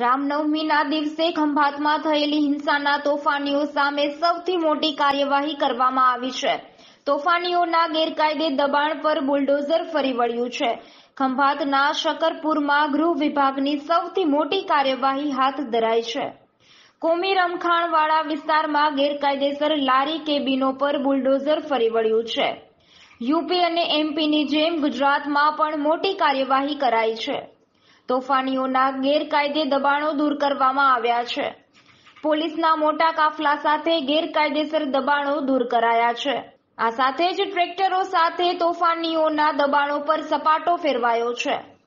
રામનવમીના દિવસે ખંભાતમાં થયેલી હિંસાના તોફાનીઓ સામે સૌથી મોટી કાર્યવાહી કરવામાં આવી છે. તોફાનીઓના ગેરકાયદે દબાણ પર બુલડોઝર ફરી વળ્યું છે. ખંભાતના શકરપુરમાં ગૃહ વિભાગની સૌથી મોટી કાર્યવાહી હાથ ધરાઈ છે. કોમી રમખાણવાળા વિસ્તારમાં ગેરકાયદેસર લારી કેબિનો પર બુલડોઝર ફરી વળ્યું છે. યુપી અને એમપીની જેમ ગુજરાતમાં પણ મોટી કાર્યવાહી કરાઈ છે. તોફાનીઓના ગેરકાયદે દબાણો દૂર કરવામાં આવ્યા છે. પોલીસના મોટા કાફલા સાથે ગેરકાયદેસર દબાણો દૂર કરાયા છે. આ સાથે જ ટ્રેક્ટરો સાથે તોફાનીઓના દબાણો પર સપાટો ફેરવાયો છે.